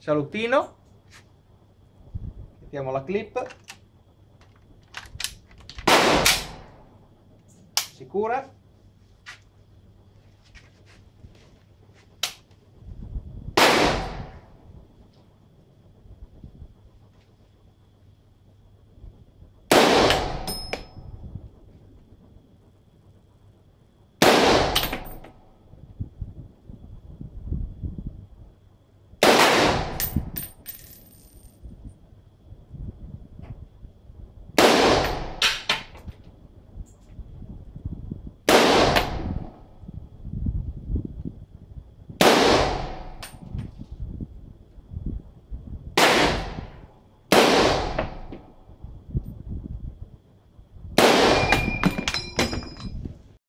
salutino mettiamo la clip. Sicura